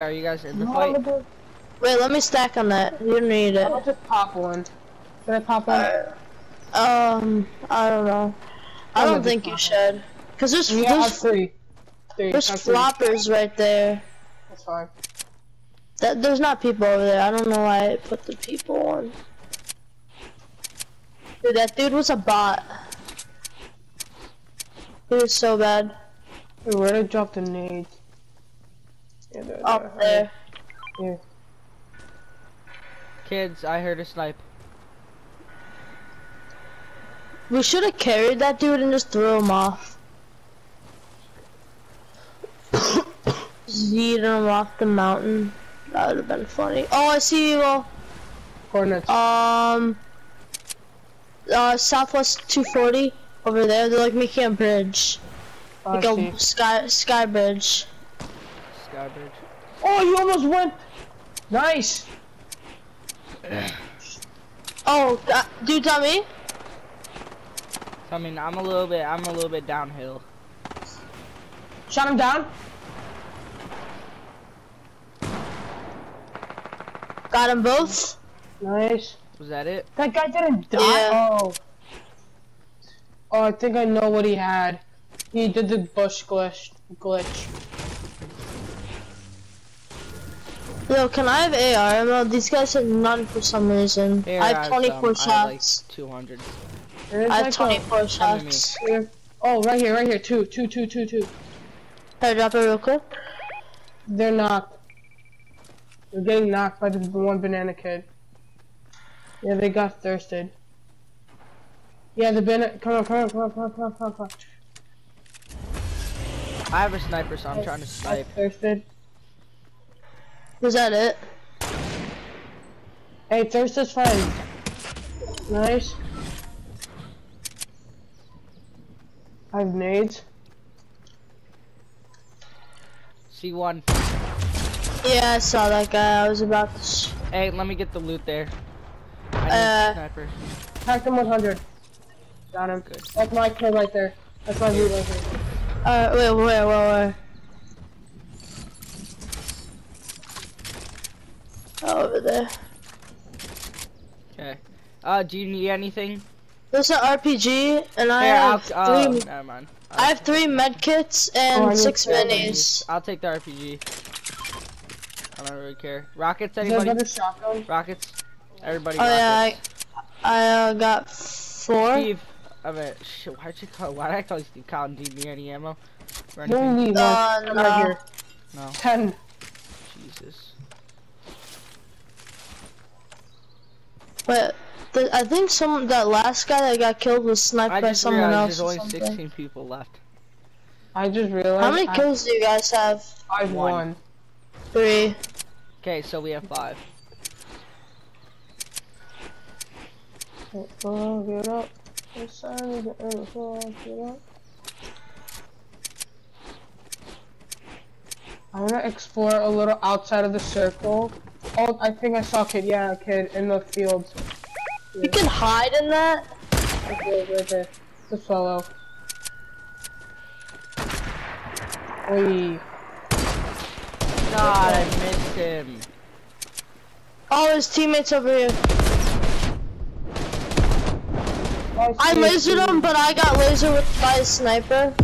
Are you guys in the fight? Wait, let me stack on that. You don't need it. I'll just pop one. Should I pop one? Uh, um, I don't know. I I'm don't think you should. Cause there's yeah, there's, three. Three. there's have three. floppers right there. That's fine. That there's not people over there. I don't know why I put the people on. Dude, that dude was a bot. He was so bad. Wait, where did I drop the nades? Yeah, there, Up there. Here. Kids, I heard a snipe. We should have carried that dude and just threw him off. Yeet him off the mountain. That would have been funny. Oh, I see you. all. Coordinates. Um, uh, Southwest 240 over there. They're like making a bridge, I like see. a sky sky bridge. Skybridge. Oh, you almost went. Nice. Oh, uh, dude, tell me. I mean, I'm a little bit, I'm a little bit downhill. Shot him down. Got them both. Nice. Was that it? That guy didn't die. Yeah. Oh. Oh, I think I know what he had. He did the bush glitch. Glitch. Yo, can I have AR ammo? These guys have none for some reason. Here, I have some. 24 um, I have, like, shots. 200. I have 24 Come shots. Oh, right here, right here. Two, two, two, two, two. Can I drop it real quick? They're knocked. They're getting knocked by the one banana kid. Yeah, they got thirsted. Yeah, the banana. Come on, come on, come on, come on, come on, come on. I have a sniper, so I'm trying to Got snipe. thirsted. Was that it? Hey, thirst is fine. Nice. I have nades. C1. Yeah, I saw that guy. I was about to. Sh Hey, let me get the loot there. I need Uh, sniper. Packed him 100. Got him. Good. That's my kill right there. That's my loot right here. Alright, wait, wait, wait, wait. Oh, over there. Okay. Uh, do you need anything? There's an RPG, and I Here, I'll, have uh, three. never mind. I have three med kits Oh, and need six seven. minis. I'll take the RPG. I don't really care. Rockets, anybody? another? Rockets? Everybody Oh yeah. I, I uh, got four. Steve, I mean, shit, why'd you call, Why did I call you Steve Cotton? Do you need any ammo? Or No anything? need Uh, no. Right here. No. 10. Jesus. But the, I think some that last guy that got killed was sniped I by just someone realized else. there's or only something. 16 people left. I just realized. How many I- kills do you guys have? I've One. won. Three. Okay, so we have five. Oh, get up. It's time to get in the floor, get up. I wanna explore a little outside of the circle. Oh, I think I saw a kid. Yeah, a kid in the field. You can hide in that. Right there, right there. The solo. Oi. God, I missed him. Oh, his teammates over here. I lasered him, but I got lasered with by a sniper.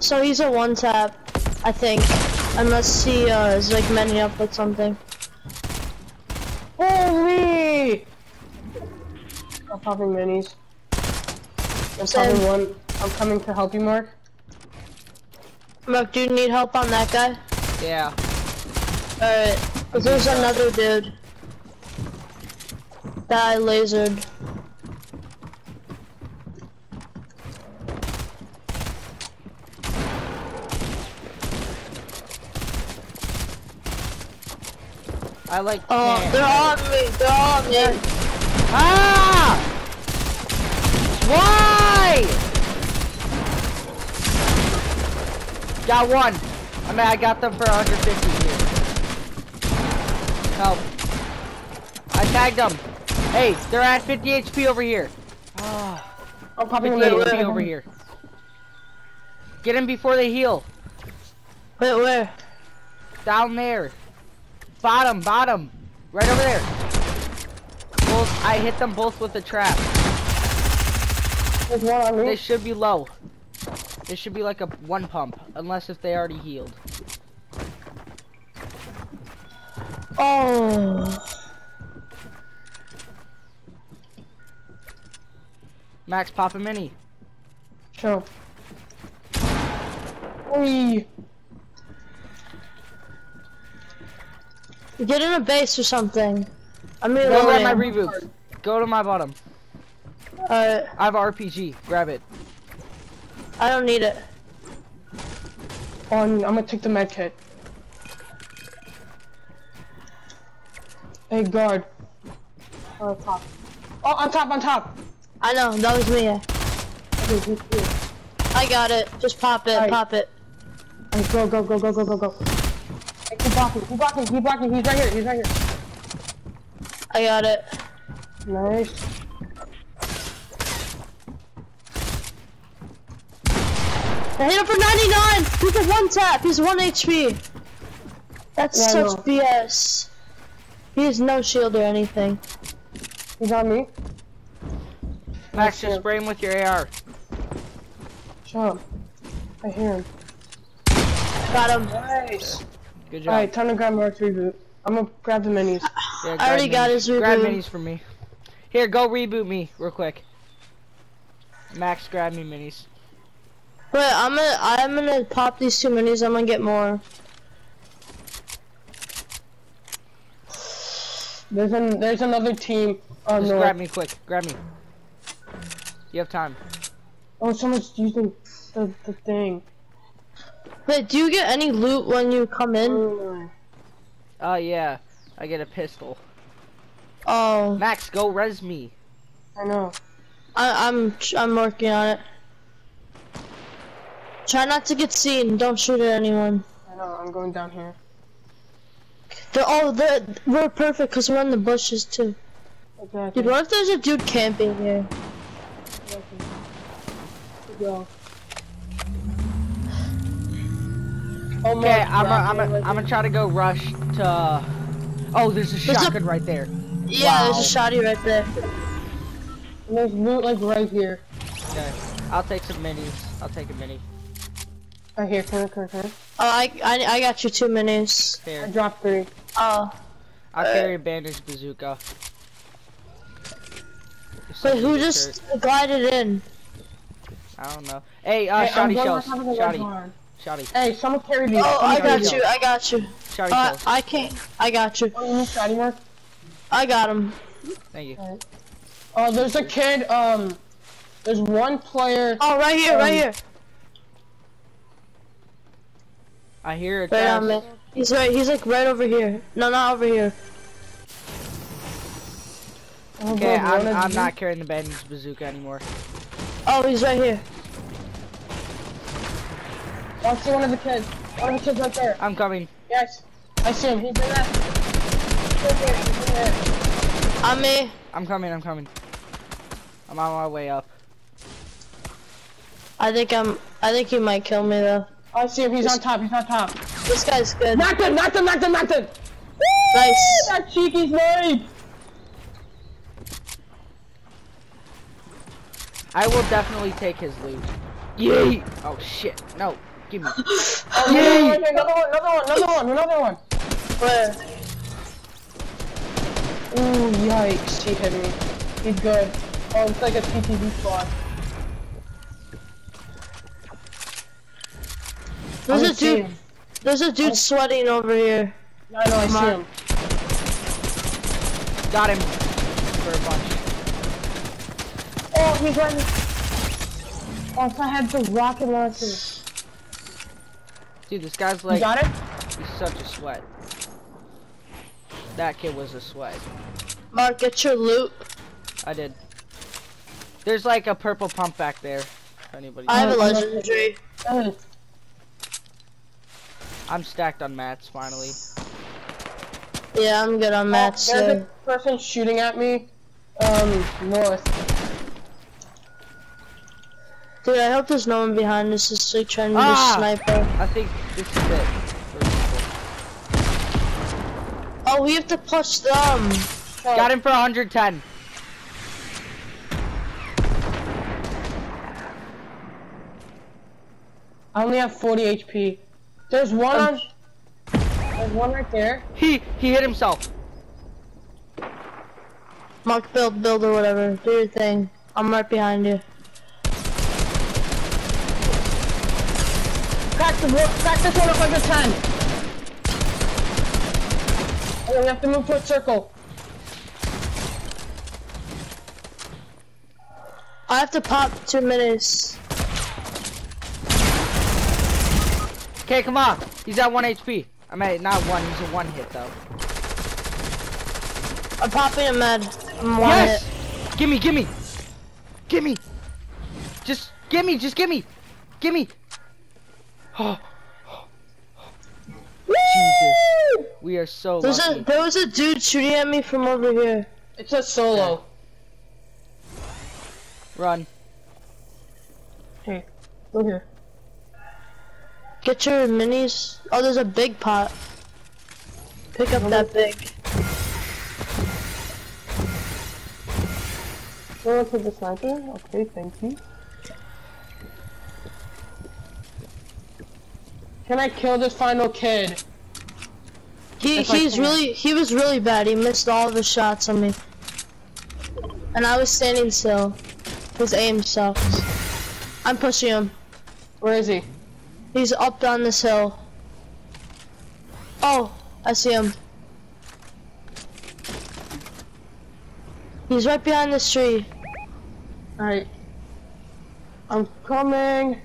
So he's a one tap, I think. Unless he uh, is like manning up with something. Holy! I'm popping minis. I'm Same. popping one. I'm coming to help you, Mark. Mark, do you need help on that guy? Yeah. Alright. Cause there's another dude. That I lasered. I like. Oh, can't- they're on me. They're on me. Ah! Why? Got one. I mean, I got them for 150 here. Help. I tagged them. Hey, they're at 50 HP over here. Ah, I'm popping 50 a mini. HP over here. Get them before they heal. Wait, where? Down there. Bottom, bottom. Right over there. Both, I hit them both with the trap. There's one on They should be low. It should be like a one pump, unless if they already healed. Oh. Max, pop a mini. Sure. Wee. Get in a base or something. I'm reloading. Go grab my reboot. Go to my bottom. Alright, I have RPG. Grab it. I don't need it. On, I'm gonna take the med kit. Hey, guard. Oh, top. Oh, on top, on top. I know, that was me. Okay. I got it. Just pop it, Alright. pop it. Hey, go, go, go, go, go, go, go. Hey, keep blocking, keep blocking, keep blocking. He's right here, he's right here. I got it. Nice. I hit him for 99! He's a one tap, he's 1 HP. That's Yeah, I such know. BS. He has no shield or anything. He's on me. Max, just spray him with your AR. Shut up. I hear him. Got him. Nice. Good job. Alright, time to grab Mark's reboot. I'm gonna grab the minis. Yeah, I already grab got minis. his Grab reboot. minis for me. Here, go reboot me real quick. Max, grab me minis. Wait, I'm gonna I'm gonna pop these two minis. I'm gonna get more. There's an there's another team on Just north. grab me quick. Grab me. You have time. Oh, someone's using the the thing. Wait, do you get any loot when you come in? Oh, Oh yeah, I get a pistol. Oh, Max, go res me. I know. I, I'm I'm working on it. Try not to get seen. Don't shoot at anyone. I know. I'm going down here. They're all they're, we're perfect because we're in the bushes too. Exactly. Dude, what if there's a dude camping here? Good go. Okay, I'm grab gonna I'm me gonna right I'm gonna try to go rush to. Oh, there's a a- shotgun right there. Yeah, there's a shotty right there. And There's loot like right here. Okay, I'll take some minis. I'll take a mini. Right here. Come here, come here. Oh, I, I I got you two minis. I Here, dropped three. Oh, I'll carry a bandage bazooka. wait, who just glided in? I don't know. Hey, uh, Hey, shotty going shells. on top of the red Shotty, barn. Shotty, Hey, someone carry me. Oh, Someone I got these. you. I got you. shotty Uh. I can't. I got you. Oh, you need shotty mark? I got him. Thank you. Oh, there's a kid. Um, there's one player. Oh, right here, right Um, here. I hear it. Right on me. He's right. He's like right over here. No, not over here. Oh, Okay, bro, I'm I'm not carrying the bandage bazooka anymore. Oh, he's right here. Oh, I see one of the kids. One of the kids right there. I'm coming. Yes. I see him. He's in there. He's in there. He's in there. On me. I'm coming. I'm coming. I'm on my way up. I think I'm. I think he might kill me though. I see him. He's on top. He's on top. This guy's good. Knocked him. Knocked him. Knocked him. Knocked him. Nice. That cheeky snipe. I will definitely take his loot. Yay! Oh shit! No, give me. Oh, Yay! another one. Another one. Another one. Another one. Where? Ooh, yikes. He hit me. He's good. Oh, it's like a TTV spot. There's I a see dude. him. There's a dude sweating over here. I know. I see Mark. him. Got him. For a bunch. Oh, he's right. Oh, if I had the rocket launcher. Dude, this guy's like. You like, got it? he's such a sweat. That kid was a sweat. Mark, get your loot. I did. There's like a purple pump back there. If anybody. I have a I'm legendary. I'm stacked on mats finally. Yeah, I'm good on mats. oh, there's So. a person shooting at me. Um, north. Dude, I hope there's no one behind us. Just like trying to be Ah! a sniper. I think this is it. Oh, we have to push them. Got him for 110. I only have 40 HP. There's one um, on. There's one right there. He he hit himself. Mark, build, build, or whatever. Do your thing. I'm right behind you. Crack the roof. Crack this one up like a 10. And we have to move to a circle. I have to pop two minutes. Okay, come on. He's at 1 HP. I mean, not one. He's a one hit though. I'm popping a med. One yes. hit. Gimme, gimme, gimme. Just gimme, just gimme, gimme. Oh. Jesus, we are so There's lucky. a there was a dude shooting at me from over here. It's a solo. Run. Hey, look here. Get your minis. Oh, there's a big pot. Pick up that big. Go to the sniper? Okay, thank you. Can I kill this final kid? He if he's really he was really bad. He missed all of his shots on me. And I was standing still. His aim sucks. I'm pushing him. Where is he? He's up on this hill. Oh, I see him. He's right behind this tree. Alright. I'm coming.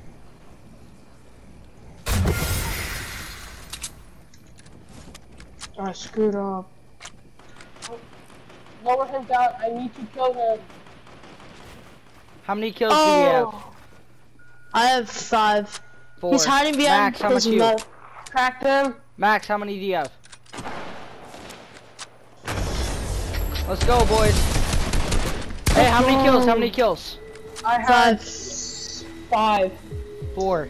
I screwed up. Lower him down. I need to kill him. How many kills do you have? Oh, I have five. Four. He's hiding behind Max, how his much you? Cracked him. Max, how many do you have? Let's go, boys. Hey, how many kills? How many kills? I have Five. five. Four.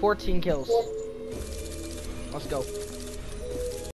14 kills. Let's go.